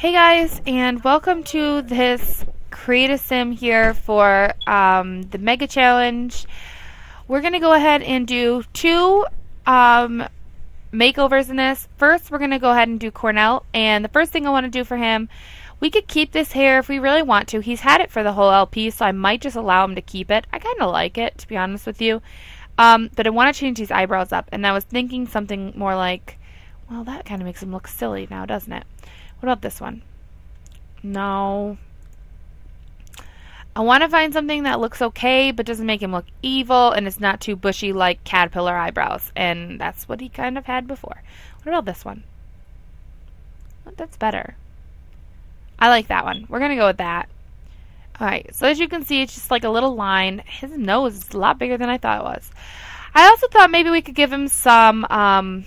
Hey guys, and welcome to this Create a Sim here for um, the Mega Challenge. We're going to go ahead and do two um, makeovers in this. First, we're going to go ahead and do Cornell, and the first thing I want to do for him, we could keep this hair if we really want to. He's had it for the whole LP, so I might just allow him to keep it. I kind of like it, to be honest with you. Um, but I want to change these eyebrows up, and I was thinking something more like, well, that kind of makes him look silly now, doesn't it? What about this one? No. I want to find something that looks okay but doesn't make him look evil and it's not too bushy like caterpillar eyebrows. And that's what he kind of had before. What about this one? that's better. I like that one. We're going to go with that. Alright, so as you can see, it's just like a little line. His nose is a lot bigger than I thought it was. I also thought maybe we could give him some um,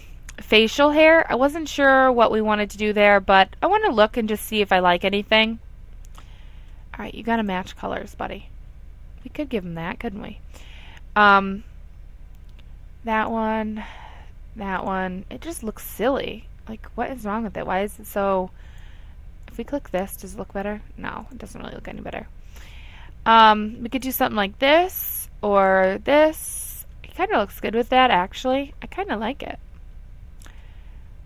facial hair. I wasn't sure what we wanted to do there, but I want to look and just see if I like anything. Alright, you gotta match colors, buddy. We could give him that, couldn't we? Um, that one, that one. It just looks silly. Like, what is wrong with it? Why is it so... If we click this, does it look better? No, it doesn't really look any better. Um, we could do something like this, or this. It kind of looks good with that, actually. I kind of like it.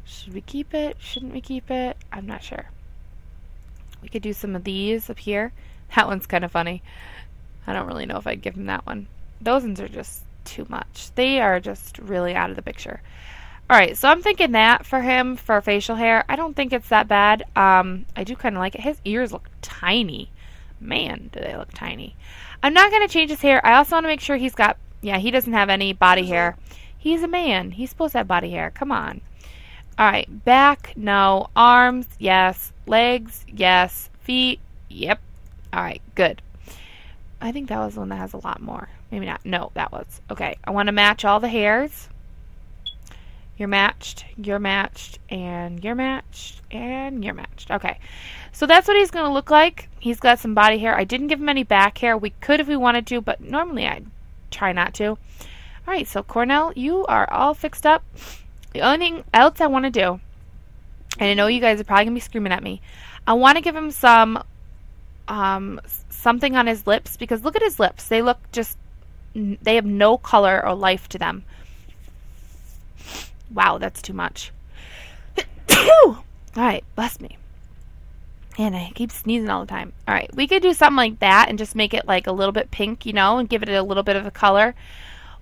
Should we keep it? Shouldn't we keep it? I'm not sure. We could do some of these up here. That one's kind of funny. I don't really know if I'd give him that one. Those ones are just too much. They are just really out of the picture. Alright, so I'm thinking that for him, for facial hair. I don't think it's that bad. Um, I do kind of like it. His ears look tiny. Man, do they look tiny. I'm not going to change his hair. I also want to make sure he's got... Yeah, he doesn't have any body hair. He's a man. He's supposed to have body hair. Come on. Alright, back, no. Arms, yes. Legs, yes. Feet, yep. Alright, good. I think that was one that has a lot more. Maybe not. No, that was. Okay, I want to match all the hairs. You're matched, you're matched, and you're matched, and you're matched. Okay, so that's what he's going to look like. He's got some body hair. I didn't give him any back hair. We could if we wanted to, but normally I try not to. All right, so Cornell, you are all fixed up. The only thing else I want to do, and I know you guys are probably going to be screaming at me, I want to give him some um, something on his lips because look at his lips. They look just, they have no color or life to them. Wow, that's too much. all right, bless me. And I keep sneezing all the time. All right, we could do something like that and just make it like a little bit pink, you know, and give it a little bit of a color.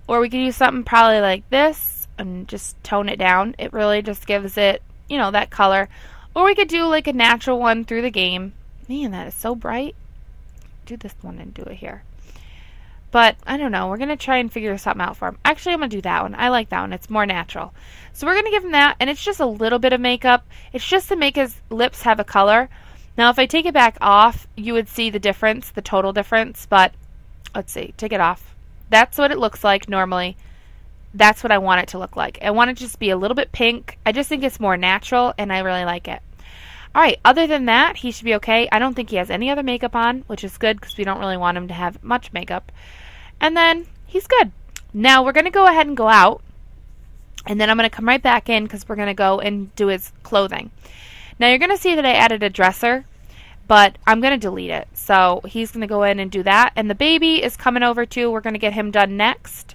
Or we could do something probably like this and just tone it down. It really just gives it, you know, that color. Or we could do like a natural one through the game. Man, that is so bright. Do this one and do it here. But I don't know. We're going to try and figure something out for him. Actually, I'm going to do that one. I like that one. It's more natural. So we're going to give him that. And it's just a little bit of makeup. It's just to make his lips have a color. Now, if I take it back off, you would see the difference, the total difference. But let's see. Take it off. That's what it looks like normally that's what I want it to look like. I want it to just be a little bit pink. I just think it's more natural and I really like it. All right, other than that, he should be okay. I don't think he has any other makeup on, which is good because we don't really want him to have much makeup. And then he's good. Now we're going to go ahead and go out. And then I'm going to come right back in because we're going to go and do his clothing. Now you're going to see that I added a dresser, but I'm going to delete it. So he's going to go in and do that. And the baby is coming over too. We're going to get him done next.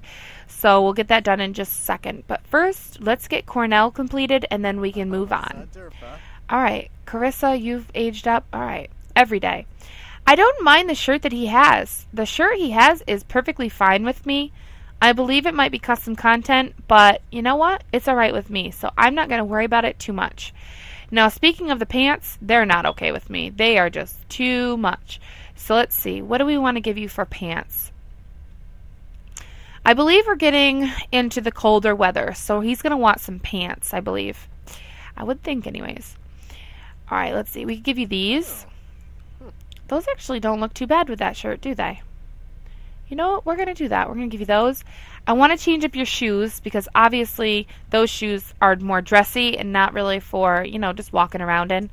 So we'll get that done in just a second. But first, let's get Cornell completed and then we can move on. Alright, Carissa, you've aged up. Alright, every day. I don't mind the shirt that he has. The shirt he has is perfectly fine with me. I believe it might be custom content, but you know what? It's alright with me, so I'm not going to worry about it too much. Now, speaking of the pants, they're not okay with me. They are just too much. So let's see. What do we want to give you for pants? I believe we're getting into the colder weather, so he's going to want some pants, I believe. I would think, anyways. All right, let's see. We can give you these. Those actually don't look too bad with that shirt, do they? You know what? We're going to do that. We're going to give you those. I want to change up your shoes because obviously those shoes are more dressy and not really for, you know, just walking around in.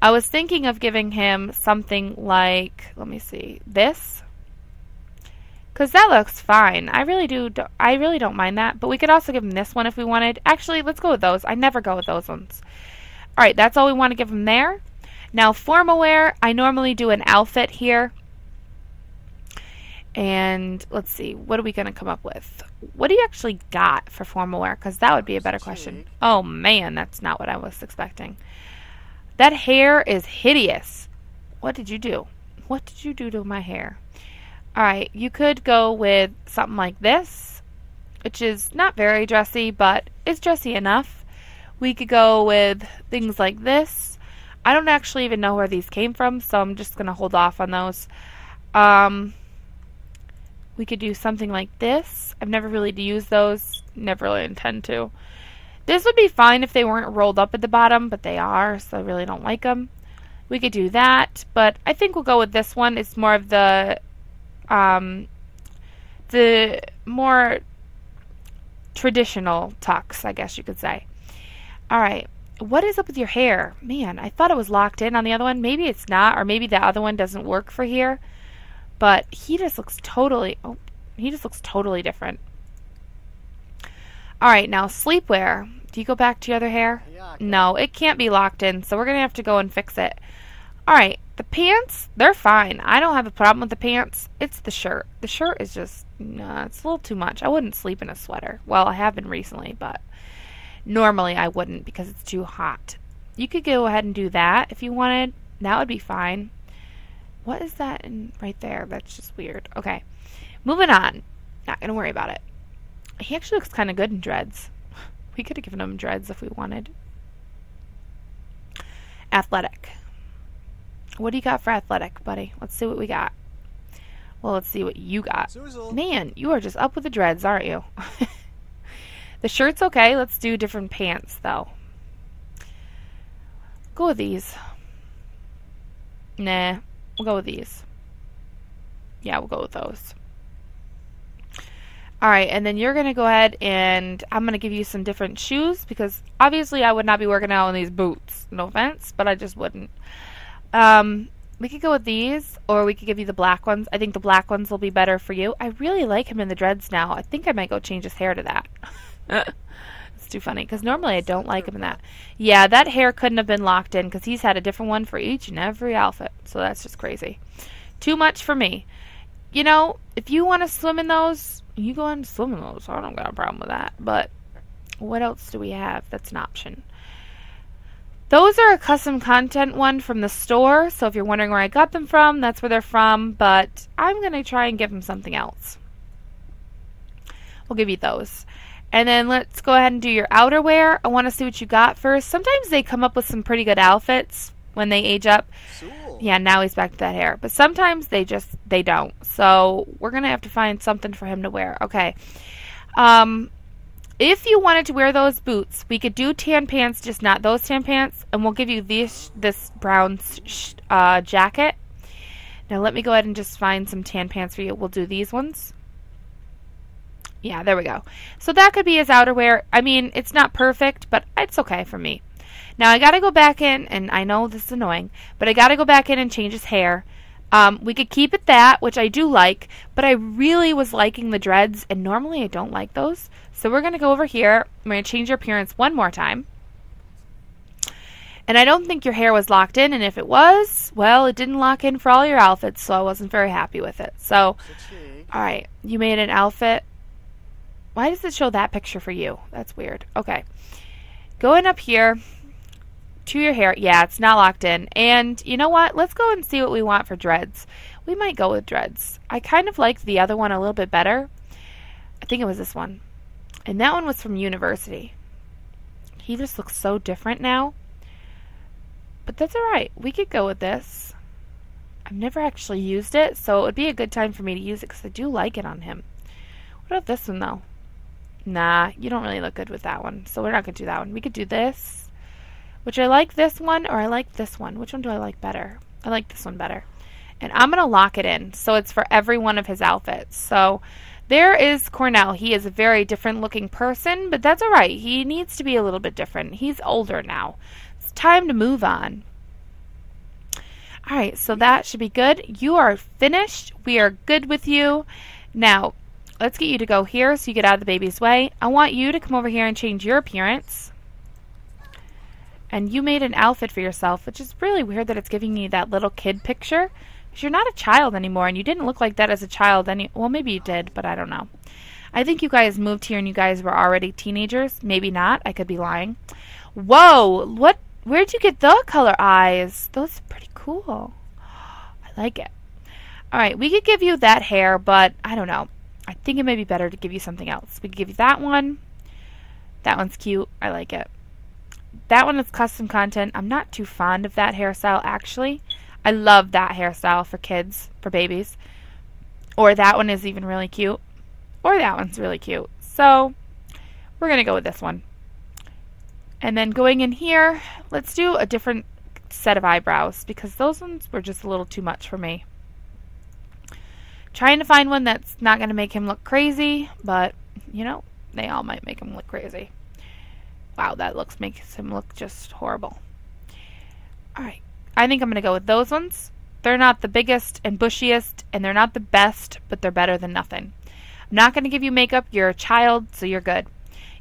I was thinking of giving him something like, let me see, this. Because that looks fine. I really do. I really don't mind that. But we could also give him this one if we wanted. Actually, let's go with those. I never go with those ones. All right, that's all we want to give him there. Now, formal wear, I normally do an outfit here. And let's see, what are we going to come up with? What do you actually got for formal wear? Because that would be a better question. Oh man, that's not what I was expecting. That hair is hideous. What did you do? What did you do to my hair? Alright, you could go with something like this, which is not very dressy, but is dressy enough. We could go with things like this. I don't actually even know where these came from, so I'm just going to hold off on those. Um, we could do something like this. I've never really used those. Never really intend to. This would be fine if they weren't rolled up at the bottom, but they are, so I really don't like them. We could do that, but I think we'll go with this one. It's more of the, um, the more traditional tux, I guess you could say. All right. What is up with your hair? Man, I thought it was locked in on the other one. Maybe it's not, or maybe the other one doesn't work for here. But he just looks totally, oh, he just looks totally different. All right, now sleepwear. Do you go back to your other hair? Yeah. No, it can't be locked in, so we're going to have to go and fix it. All right, the pants, they're fine. I don't have a problem with the pants. It's the shirt. The shirt is just, nah, it's a little too much. I wouldn't sleep in a sweater. Well, I have been recently, but normally I wouldn't because it's too hot. You could go ahead and do that if you wanted. That would be fine. What is that in right there? That's just weird. Okay. Moving on. Not going to worry about it. He actually looks kind of good in dreads. We could have given him dreads if we wanted. Athletic. What do you got for athletic, buddy? Let's see what we got. Well, let's see what you got. Man, you are just up with the dreads, aren't you? the shirt's okay. Let's do different pants, though. Go with these. Nah, We'll go with these. Yeah, we'll go with those. Alright, and then you're going to go ahead and I'm going to give you some different shoes because obviously I would not be working out in these boots. No offense, but I just wouldn't. Um, we could go with these or we could give you the black ones. I think the black ones will be better for you. I really like him in the dreads now. I think I might go change his hair to that. it's too funny because normally I don't like him in that. Yeah, that hair couldn't have been locked in because he's had a different one for each and every outfit. So that's just crazy. Too much for me. You know, if you want to swim in those, you go and swim in those. I don't got a problem with that. But what else do we have that's an option? Those are a custom content one from the store. So if you're wondering where I got them from, that's where they're from. But I'm going to try and give them something else. We'll give you those. And then let's go ahead and do your outerwear. I want to see what you got first. Sometimes they come up with some pretty good outfits when they age up. Cool. Yeah, now he's back to that hair. But sometimes they just they don't. So we're gonna have to find something for him to wear. Okay. Um, if you wanted to wear those boots, we could do tan pants, just not those tan pants, and we'll give you this this brown uh, jacket. Now let me go ahead and just find some tan pants for you. We'll do these ones. Yeah, there we go. So that could be his outerwear. I mean, it's not perfect, but it's okay for me. Now I gotta go back in, and I know this is annoying, but I gotta go back in and change his hair. Um, we could keep it that, which I do like, but I really was liking the dreads, and normally I don't like those. So we're gonna go over here. I'm gonna change your appearance one more time. And I don't think your hair was locked in, and if it was, well, it didn't lock in for all your outfits, so I wasn't very happy with it. So, alright, you made an outfit why does it show that picture for you? That's weird. Okay. Going up here to your hair. Yeah, it's not locked in. And you know what? Let's go and see what we want for dreads. We might go with dreads. I kind of liked the other one a little bit better. I think it was this one. And that one was from university. He just looks so different now. But that's alright. We could go with this. I've never actually used it, so it would be a good time for me to use it because I do like it on him. What about this one, though? Nah, you don't really look good with that one. So we're not going to do that one. We could do this. Which I like this one or I like this one. Which one do I like better? I like this one better. And I'm going to lock it in. So it's for every one of his outfits. So there is Cornell. He is a very different looking person, but that's alright. He needs to be a little bit different. He's older now. It's time to move on. Alright, so that should be good. You are finished. We are good with you. Now, let's get you to go here so you get out of the baby's way. I want you to come over here and change your appearance. And you made an outfit for yourself, which is really weird that it's giving you that little kid picture. Because you're not a child anymore, and you didn't look like that as a child. Any well, maybe you did, but I don't know. I think you guys moved here and you guys were already teenagers. Maybe not. I could be lying. Whoa! What? Where'd you get the color eyes? Those are pretty cool. I like it. All right, we could give you that hair, but I don't know. I think it may be better to give you something else. We could give you that one. That one's cute. I like it. That one is custom content. I'm not too fond of that hairstyle, actually. I love that hairstyle for kids, for babies. Or that one is even really cute. Or that one's really cute. So, we're going to go with this one. And then going in here, let's do a different set of eyebrows because those ones were just a little too much for me. Trying to find one that's not going to make him look crazy, but, you know, they all might make him look crazy. Wow, that looks makes him look just horrible. Alright, I think I'm going to go with those ones. They're not the biggest and bushiest, and they're not the best, but they're better than nothing. I'm not going to give you makeup. You're a child, so you're good.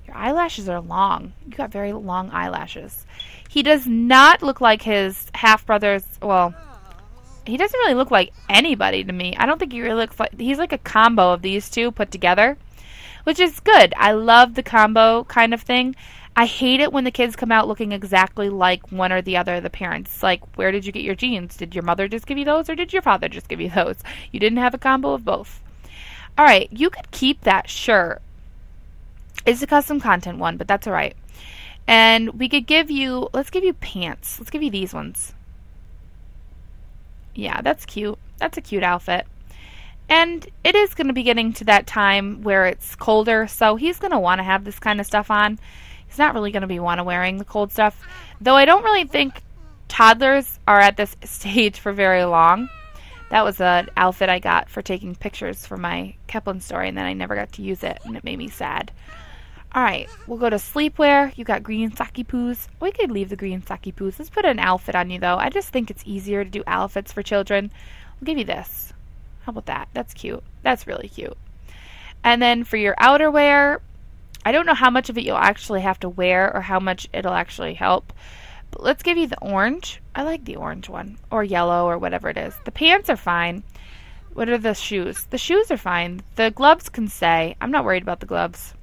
Your eyelashes are long. You got very long eyelashes. He does not look like his half brothers. Well, he doesn't really look like anybody to me. I don't think he really looks like he's like a combo of these two put together, which is good. I love the combo kind of thing. I hate it when the kids come out looking exactly like one or the other of the parents. Like, where did you get your genes? Did your mother just give you those or did your father just give you those? You didn't have a combo of both. All right, you could keep that shirt. It's a custom content one, but that's all right. And we could give you, let's give you pants. Let's give you these ones. Yeah, that's cute. That's a cute outfit. And it is going to be getting to that time where it's colder, so he's going to want to have this kind of stuff on. He's not really going to be want to wearing the cold stuff. Though I don't really think toddlers are at this stage for very long. That was an outfit I got for taking pictures for my Keplin story, and then I never got to use it, and it made me sad. Alright, we'll go to sleepwear. You got green saki poos. We could leave the green saki poos. Let's put an outfit on you, though. I just think it's easier to do outfits for children. I'll give you this. How about that? That's cute. That's really cute. And then for your outerwear, I don't know how much of it you'll actually have to wear or how much it'll actually help. But let's give you the orange. I like the orange one. Or yellow or whatever it is. The pants are fine. What are the shoes? The shoes are fine. The gloves can say. I'm not worried about the gloves.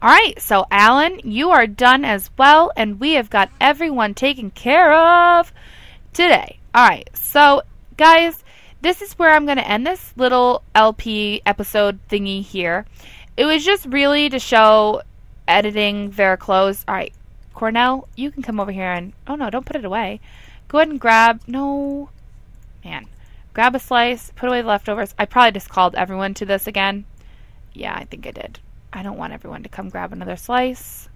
All right, so Alan, you are done as well, and we have got everyone taken care of today. All right, so guys, this is where I'm going to end this little LP episode thingy here. It was just really to show editing their clothes. All right, Cornell, you can come over here and oh no, don't put it away. Go ahead and grab no, man, grab a slice, put away the leftovers. I probably just called everyone to this again. Yeah, I think I did. I don't want everyone to come grab another slice.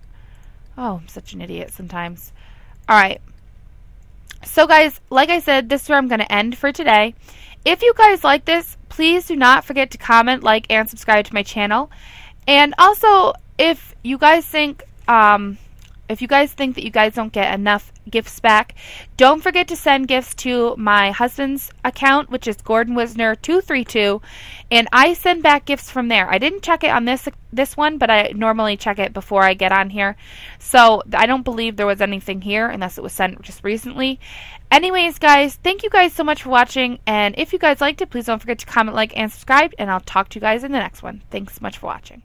Oh, I'm such an idiot sometimes. All right. So, guys, like I said, this is where I'm going to end for today. If you guys like this, please do not forget to comment, like, and subscribe to my channel. And also, if you guys think, um, if you guys think that you guys don't get enough gifts back, don't forget to send gifts to my husband's account, which is Gordon Wisner 232, and I send back gifts from there. I didn't check it on this this one, but I normally check it before I get on here. So I don't believe there was anything here unless it was sent just recently. Anyways, guys, thank you guys so much for watching, and if you guys liked it, please don't forget to comment, like, and subscribe, and I'll talk to you guys in the next one. Thanks so much for watching.